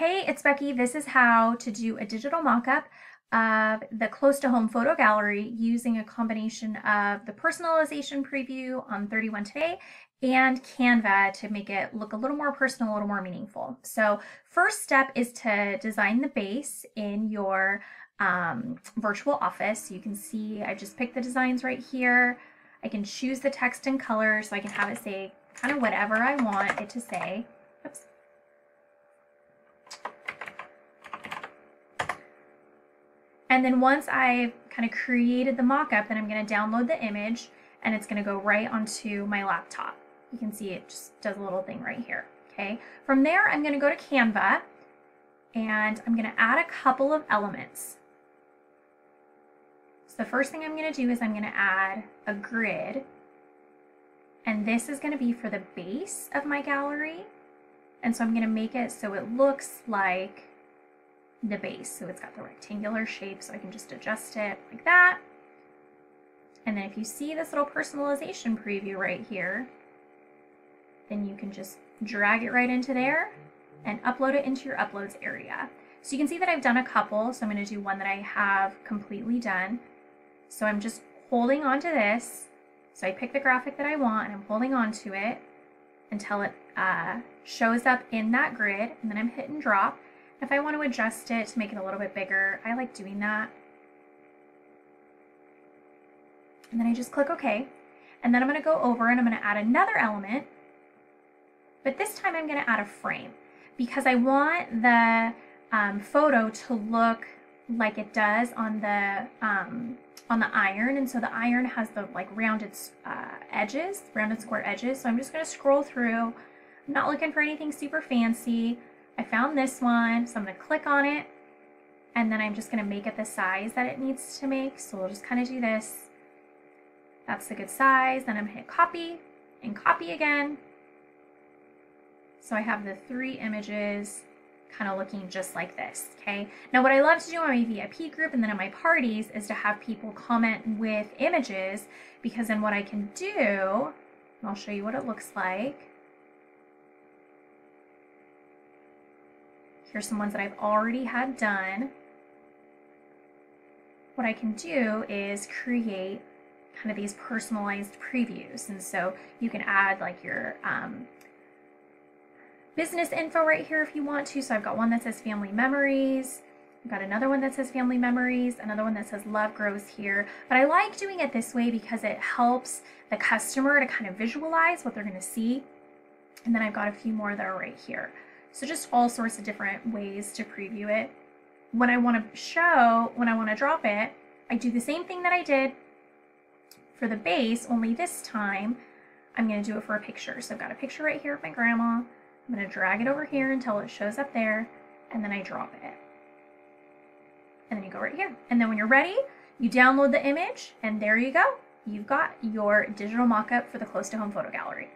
hey, it's Becky. This is how to do a digital mockup of the close to home photo gallery using a combination of the personalization preview on 31 Today and Canva to make it look a little more personal, a little more meaningful. So first step is to design the base in your um, virtual office. You can see I just picked the designs right here. I can choose the text and color so I can have it say kind of whatever I want it to say. Oops. And then once I've kind of created the mockup, then I'm going to download the image and it's going to go right onto my laptop. You can see it just does a little thing right here. Okay. From there, I'm going to go to Canva and I'm going to add a couple of elements. So the first thing I'm going to do is I'm going to add a grid and this is going to be for the base of my gallery. And so I'm going to make it so it looks like the base. So it's got the rectangular shape, so I can just adjust it like that. And then if you see this little personalization preview right here, then you can just drag it right into there and upload it into your uploads area. So you can see that I've done a couple, so I'm going to do one that I have completely done. So I'm just holding on to this. So I pick the graphic that I want and I'm holding on to it until it uh, shows up in that grid and then I'm hitting drop. If I want to adjust it to make it a little bit bigger, I like doing that. And then I just click OK. And then I'm going to go over and I'm going to add another element. But this time I'm going to add a frame because I want the um, photo to look like it does on the um, on the iron. And so the iron has the like rounded uh, edges, rounded square edges. So I'm just going to scroll through. I'm not looking for anything super fancy. I found this one, so I'm to click on it, and then I'm just going to make it the size that it needs to make. So we'll just kind of do this. That's the good size. Then I'm to hit copy and copy again. So I have the three images kind of looking just like this, okay? Now what I love to do on my VIP group and then at my parties is to have people comment with images because then what I can do, I'll show you what it looks like, Here's some ones that I've already had done. What I can do is create kind of these personalized previews. And so you can add like your um, business info right here if you want to. So I've got one that says family memories. I've got another one that says family memories, another one that says love grows here. But I like doing it this way because it helps the customer to kind of visualize what they're going to see. And then I've got a few more that are right here. So just all sorts of different ways to preview it. When I want to show, when I want to drop it, I do the same thing that I did for the base, only this time I'm going to do it for a picture. So I've got a picture right here of my grandma. I'm going to drag it over here until it shows up there, and then I drop it. And then you go right here. And then when you're ready, you download the image, and there you go. You've got your digital mock-up for the Close to Home Photo Gallery.